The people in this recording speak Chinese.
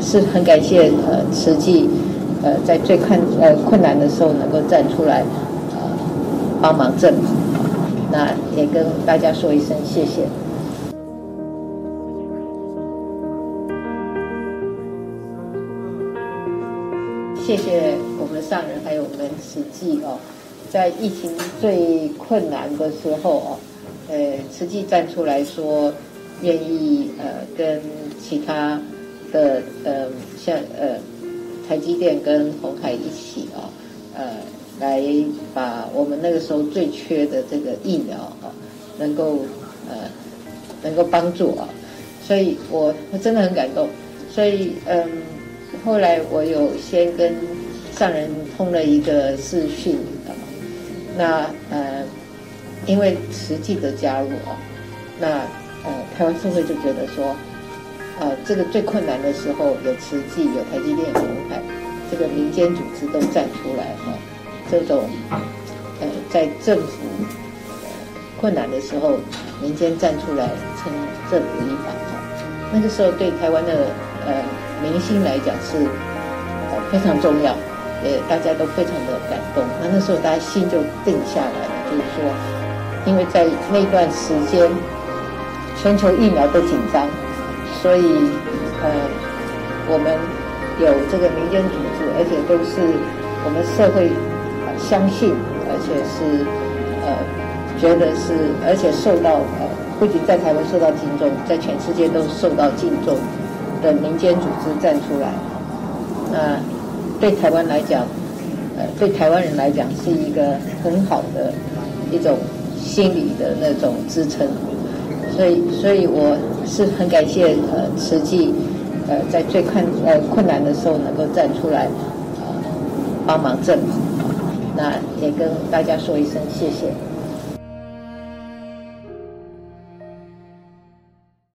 是很感谢呃慈济呃在最困呃困难的时候能够站出来呃帮忙政府，那也跟大家说一声谢谢。谢谢我们上人还有我们慈济哦，在疫情最困难的时候哦，呃，慈济站出来说愿意呃跟其他的呃像呃台积电跟红海一起哦，呃来把我们那个时候最缺的这个疫苗啊，能够呃能够帮助啊，所以我我真的很感动，所以嗯。后来我有先跟上人通了一个视讯啊，那呃，因为实际的加入啊，那呃台湾社会就觉得说，呃这个最困难的时候有慈济有台积电红海，这个民间组织都站出来哈，这种呃在政府困难的时候，民间站出来撑政府一把哈，那个时候对台湾的呃。明星来讲是呃非常重要，也大家都非常的感动。那那时候大家心就定下来了，就是说，因为在那段时间全球疫苗都紧张，所以呃我们有这个民间组织，而且都是我们社会相信，而且是呃觉得是，而且受到呃不仅在台湾受到敬重，在全世界都受到敬重。的民间组织站出来，那对台湾来讲，呃，对台湾人来讲是一个很好的一种心理的那种支撑，所以，所以我是很感谢呃慈济，呃，在最困呃困难的时候能够站出来，呃，帮忙政府，那也跟大家说一声谢谢。